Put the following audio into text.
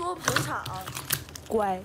多捧场，乖。